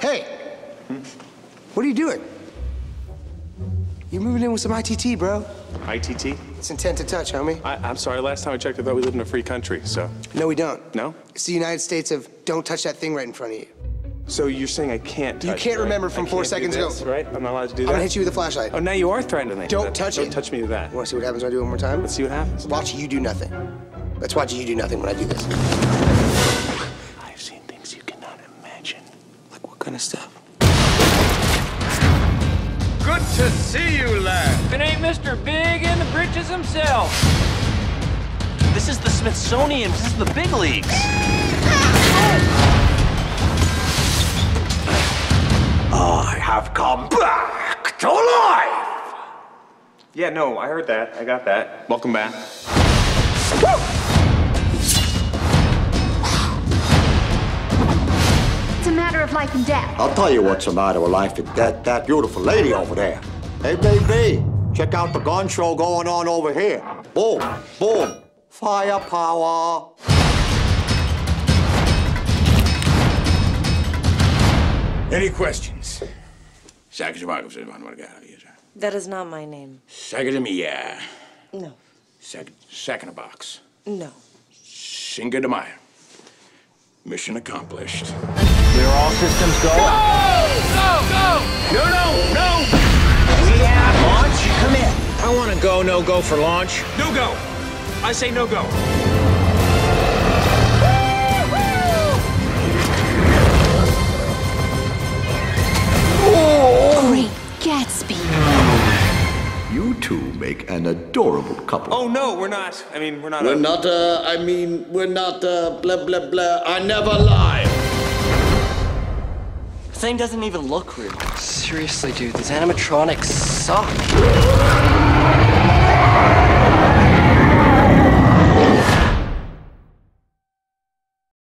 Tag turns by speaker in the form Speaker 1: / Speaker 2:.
Speaker 1: Hey! What are you doing? You're moving in with some ITT, bro.
Speaker 2: ITT?
Speaker 1: It's intent to touch, homie.
Speaker 2: I, I'm sorry, last time I checked, I thought we lived in a free country, so.
Speaker 1: No, we don't.
Speaker 2: No?
Speaker 1: It's the United States of don't touch that thing right in front of you.
Speaker 2: So you're saying I can't touch
Speaker 1: You can't
Speaker 2: right?
Speaker 1: remember from
Speaker 2: I
Speaker 1: four seconds ago.
Speaker 2: this, Right? I'm not allowed to do that.
Speaker 1: I'm
Speaker 2: that?
Speaker 1: gonna hit you with a flashlight.
Speaker 2: Oh, now you are threatening me.
Speaker 1: Don't touch
Speaker 2: Don't
Speaker 1: it.
Speaker 2: touch me with that.
Speaker 1: Wanna see what happens when I do it one more time?
Speaker 2: Let's see what happens.
Speaker 1: Watch you do nothing. Let's watch you do nothing when I do this. Kind of stuff?
Speaker 3: Good to see you, lad.
Speaker 4: It ain't Mr. Big in the britches himself.
Speaker 5: This is the Smithsonian. This is the big leagues.
Speaker 3: I have come back to life.
Speaker 2: Yeah, no, I heard that. I got that. Welcome back.
Speaker 6: It's of life and death.
Speaker 7: I'll tell you what's the matter with life with that, that beautiful lady over there. Hey, baby, check out the gun show going on over here. Boom, boom, firepower.
Speaker 3: Any questions?
Speaker 8: That is not my name.
Speaker 3: Sagadamiya.
Speaker 8: No.
Speaker 3: Second, second box.
Speaker 8: No.
Speaker 3: Cinco de Mayo. Mission accomplished.
Speaker 5: Clear all systems go. Go! Go! Go!
Speaker 3: No, no, no!
Speaker 5: We have launch. Come in.
Speaker 4: I want to go, no go for launch. No go. I say no go.
Speaker 6: Great Gatsby.
Speaker 7: You two make an adorable couple.
Speaker 2: Oh, no, we're not. I mean, we're not.
Speaker 7: We're
Speaker 2: a-
Speaker 7: not, uh, I mean, we're not, uh, blah, blah, blah. I never lie.
Speaker 5: The Thing doesn't even look real. Seriously, dude, these animatronics suck.